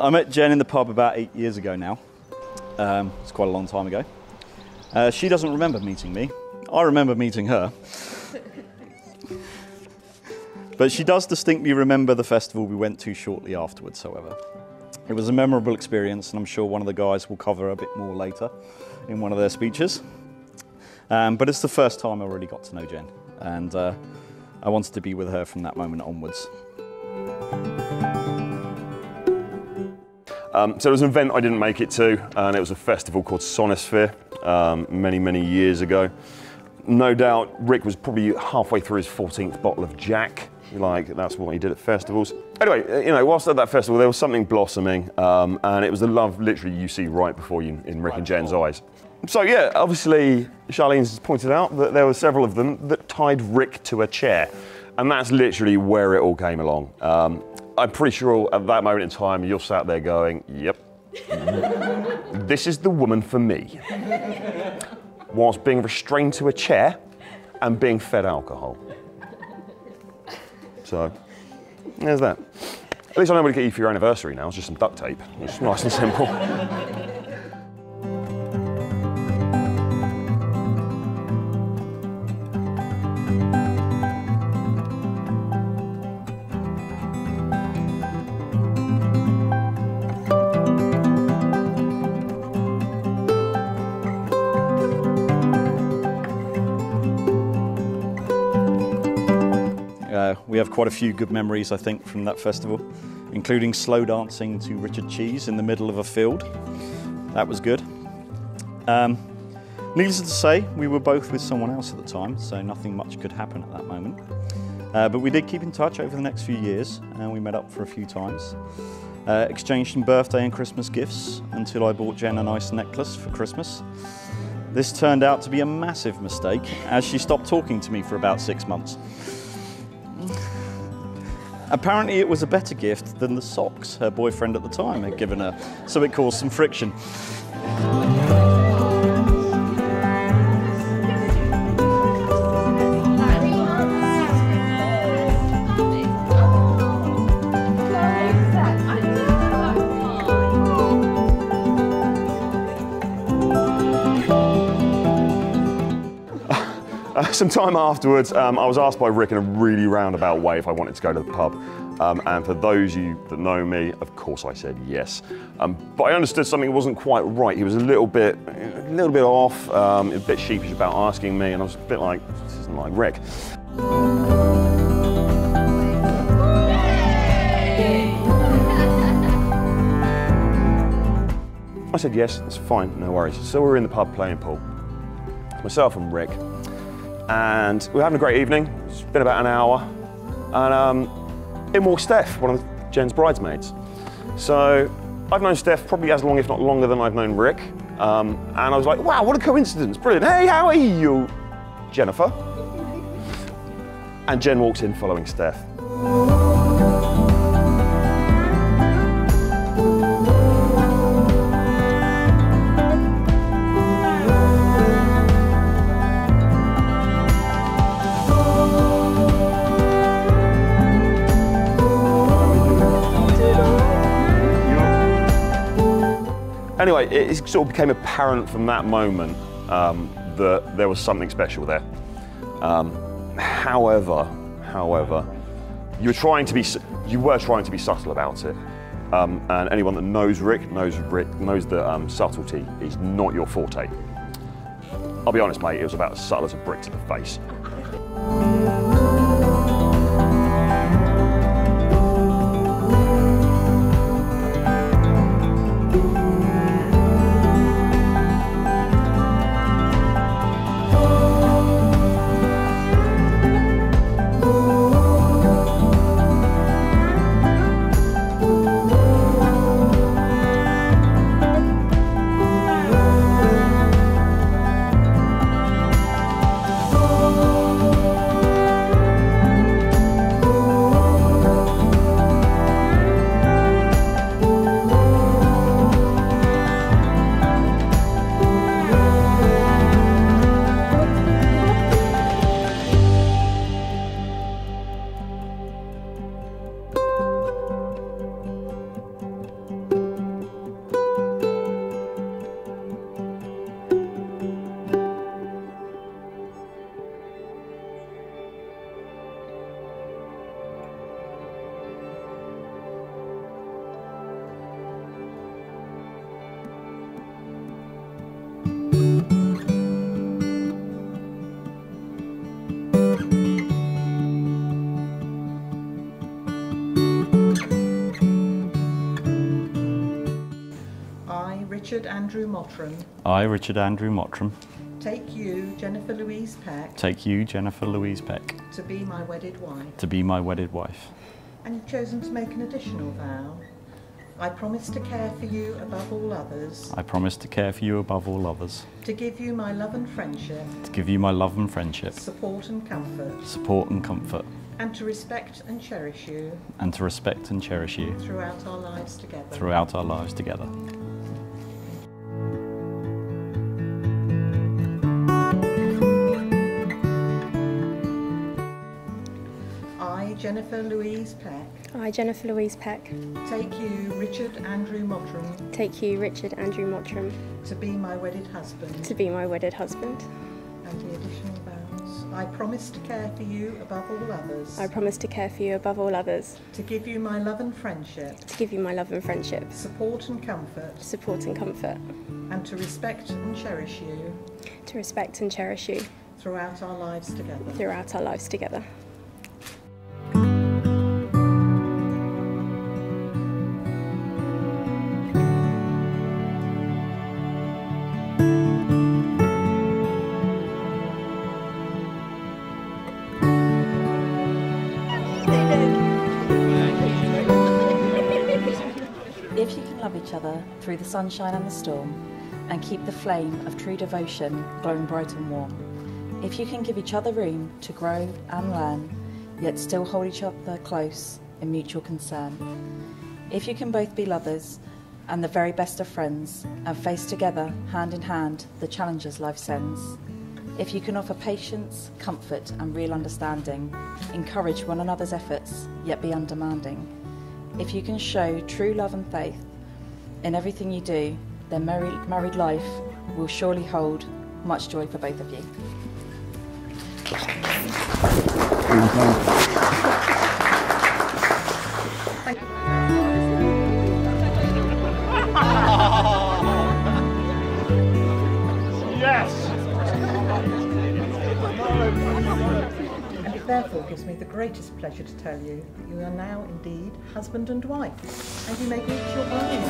I met Jen in the pub about eight years ago now. Um, it's quite a long time ago. Uh, she doesn't remember meeting me. I remember meeting her. but she does distinctly remember the festival we went to shortly afterwards, however. It was a memorable experience, and I'm sure one of the guys will cover a bit more later in one of their speeches. Um, but it's the first time I really got to know Jen, and uh, I wanted to be with her from that moment onwards. Um, so it was an event I didn't make it to, and it was a festival called Sonisphere um, many, many years ago. No doubt Rick was probably halfway through his 14th bottle of Jack. Like, that's what he did at festivals. Anyway, uh, you know, whilst at that festival, there was something blossoming, um, and it was the love literally you see right before you in Rick and Jen's eyes. So, yeah, obviously, Charlene's pointed out that there were several of them that tied Rick to a chair. And that's literally where it all came along. Um, I'm pretty sure at that moment in time, you're sat there going, yep, this is the woman for me. Whilst being restrained to a chair and being fed alcohol. So, there's that. At least I know what to get you for your anniversary now. It's just some duct tape. It's nice and simple. We have quite a few good memories, I think, from that festival, including slow dancing to Richard Cheese in the middle of a field. That was good. Um, needless to say, we were both with someone else at the time, so nothing much could happen at that moment. Uh, but we did keep in touch over the next few years, and we met up for a few times. Uh, exchanged some birthday and Christmas gifts until I bought Jen a nice necklace for Christmas. This turned out to be a massive mistake as she stopped talking to me for about six months. Apparently, it was a better gift than the socks her boyfriend at the time had given her, so it caused some friction. some time afterwards, um, I was asked by Rick in a really roundabout way if I wanted to go to the pub. Um, and for those of you that know me, of course I said yes. Um, but I understood something wasn't quite right. He was a little bit, a little bit off, um, a bit sheepish about asking me, and I was a bit like, this isn't like Rick. I said yes, that's fine, no worries. So we're in the pub playing pool. Myself and Rick, and we were having a great evening. It's been about an hour, and um, in walks Steph, one of Jen's bridesmaids. So I've known Steph probably as long, if not longer, than I've known Rick. Um, and I was like, wow, what a coincidence, brilliant. Hey, how are you, Jennifer? And Jen walks in following Steph. It sort of became apparent from that moment um, that there was something special there. Um, however, however, you were trying to be you were trying to be subtle about it. Um, and anyone that knows Rick knows Rick knows that um, subtlety is not your forte. I'll be honest, mate, it was about as subtle as a brick to the face. Richard Andrew Mottram, I, Richard Andrew Mottram, take you, Jennifer Louise Peck, take you, Jennifer Louise Peck, to be my wedded wife. to be my wedded wife. And you've chosen to make an additional vow. I promise to care for you above all others, I promise to care for you above all others, to give you my love and friendship, to give you my love and friendship, support and comfort, support and comfort, and to respect and cherish you. And to respect and cherish you. Throughout our lives together. throughout our lives together. Jennifer Louise Peck, I, Jennifer Louise Peck, take you, Richard Andrew Mottram, take you, Richard Andrew Mottram, to be my wedded husband. to be my wedded husband. And the additional vows. I promise to care for you above all others, I promise to care for you above all others, to give you my love and friendship, to give you my love and friendship, support and comfort, support and comfort, and to respect and cherish you to respect and cherish you throughout our lives together. throughout our lives together. If you can love each other through the sunshine and the storm, and keep the flame of true devotion glowing bright and warm, if you can give each other room to grow and learn, yet still hold each other close in mutual concern, if you can both be lovers and the very best of friends, and face together, hand in hand, the challenges life sends, if you can offer patience, comfort, and real understanding, encourage one another's efforts, yet be undemanding, if you can show true love and faith in everything you do, then married, life will surely hold much joy for both of you. Therefore gives me the greatest pleasure to tell you that you are now indeed husband and wife, and you may greet your bride.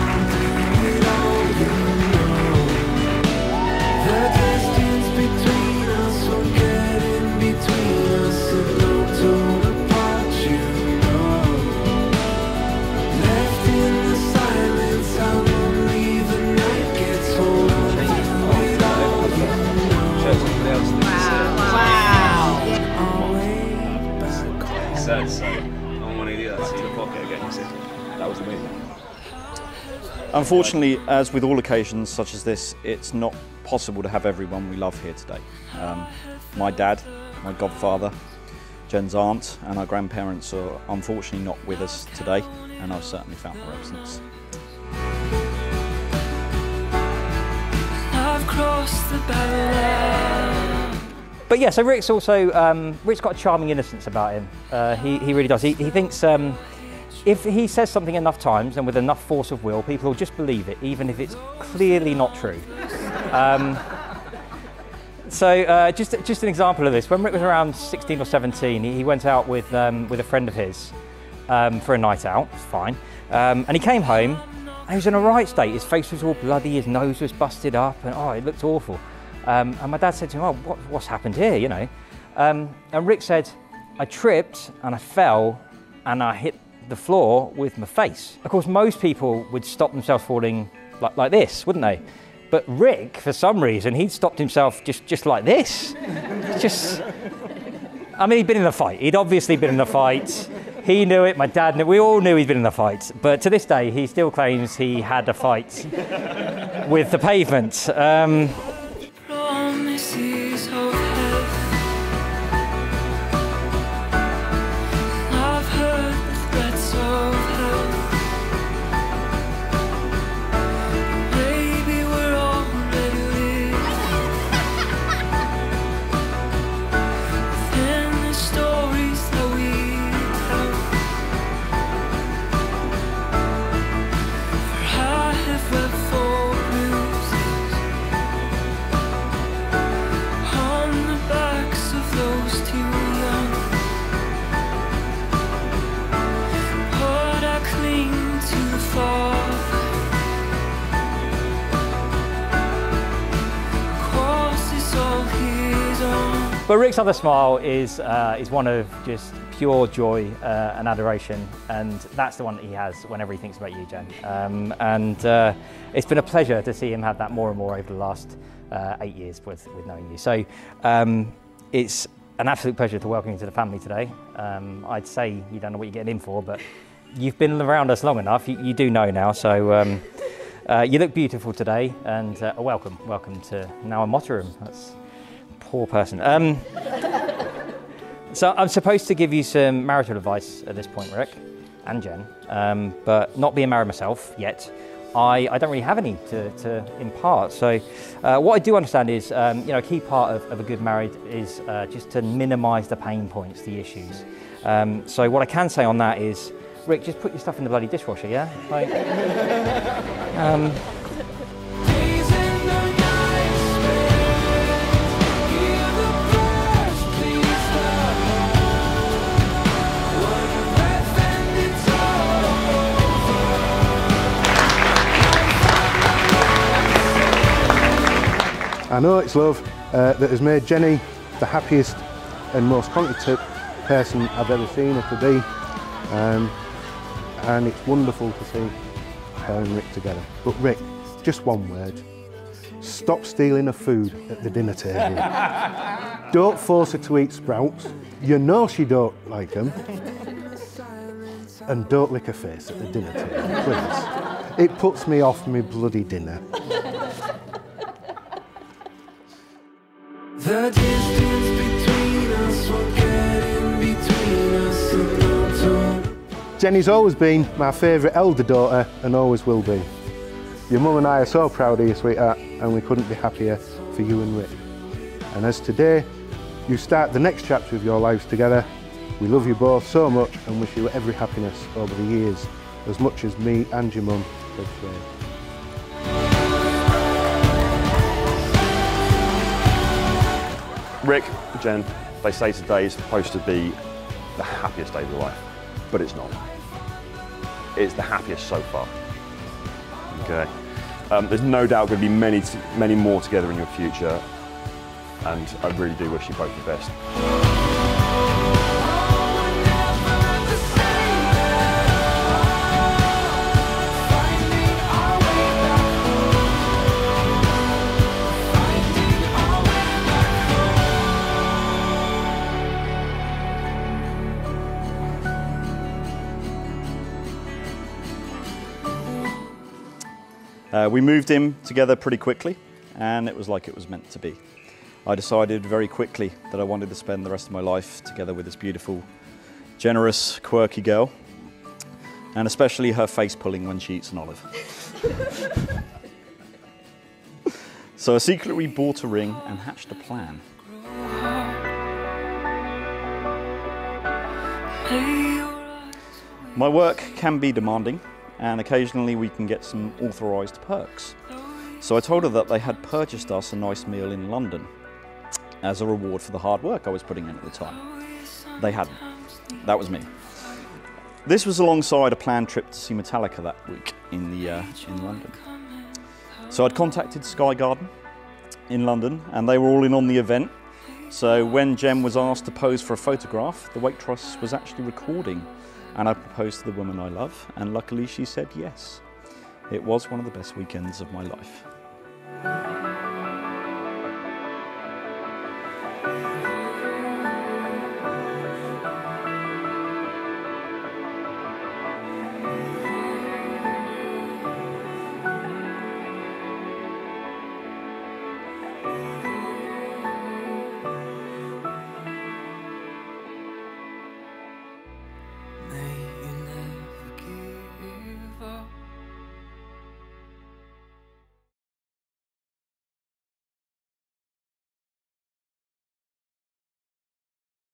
The Unfortunately, as with all occasions such as this, it's not possible to have everyone we love here today. Um, my dad, my godfather, Jen's aunt, and our grandparents are unfortunately not with us today, and I've certainly felt their absence. I've crossed the barrier. But yeah, so Rick's also um, Rick's got a charming innocence about him. Uh, he, he really does. He, he thinks um, if he says something enough times and with enough force of will, people will just believe it, even if it's clearly not true. Um, so uh, just just an example of this. When Rick was around 16 or 17, he, went out with um, with a friend of his um, for a night out. It's fine. Um, and he came home. And he was in a right state. His face was all bloody. His nose was busted up, and oh, it looked awful. Um, and my dad said to him, "Oh, what, what's happened here?" You know. Um, and Rick said, "I tripped and I fell, and I hit the floor with my face." Of course, most people would stop themselves falling like, like this, wouldn't they? But Rick, for some reason, he'd stopped himself just, just like this. just. I mean, he'd been in a fight. He'd obviously been in a fight. He knew it. My dad knew. We all knew he'd been in a fight. But to this day, he still claims he had a fight with the pavement. Um, but Rick's other smile is, uh, is one of just pure joy uh, and adoration, and that's the one that he has whenever he thinks about you, Jen. Um, and uh, it's been a pleasure to see him have that more and more over the last uh, eight years with, with knowing you. So um, it's an absolute pleasure to welcome you to the family today. Um, I'd say you don't know what you're getting in for, but you've been around us long enough, you, you do know now. So um, uh, you look beautiful today, and uh, welcome, welcome to now a Mottram. That's poor person. Um, so I'm supposed to give you some marital advice at this point, Rick and Jen, um, but not being married myself yet. I, I don't really have any to, to impart. So, uh, what I do understand is, um, you know, a key part of, of a good marriage is uh, just to minimise the pain points, the issues. Um, so, what I can say on that is, Rick, just put your stuff in the bloody dishwasher, yeah? Like, I know it's love uh, that has made Jenny the happiest and most contented person I've ever seen her to be. Um, and it's wonderful to see her and Rick together. But Rick, just one word. Stop stealing her food at the dinner table. don't force her to eat sprouts. You know she don't like them. And don't lick her face at the dinner table, please. It puts me off my bloody dinner. The distance between us won't get in between us and no tone. Jenny's always been my favourite elder daughter and always will be. Your mum and I are so proud of you, sweetheart, and we couldn't be happier for you and Rick. And as today, you start the next chapter of your lives together, we love you both so much and wish you every happiness over the years, as much as me and your mum have shared. Rick, Jen, they say today is supposed to be the happiest day of your life, but it's not. It's the happiest so far. Okay. Um, there's no doubt going to be many, many more together in your future, and I really do wish you both the best. Uh, we moved in together pretty quickly, and it was like it was meant to be. I decided very quickly that I wanted to spend the rest of my life together with this beautiful, generous, quirky girl, and especially her face pulling when she eats an olive. so I secretly bought a ring and hatched a plan. My work can be demanding, and occasionally we can get some authorised perks. So I told her that they had purchased us a nice meal in London as a reward for the hard work I was putting in at the time. They hadn't. That was me. This was alongside a planned trip to see Metallica that week in the uh, in London. So I'd contacted Sky Garden in London, and they were all in on the event. So when Jen was asked to pose for a photograph, the waitress was actually recording, and I proposed to the woman I love, and luckily she said yes. It was one of the best weekends of my life.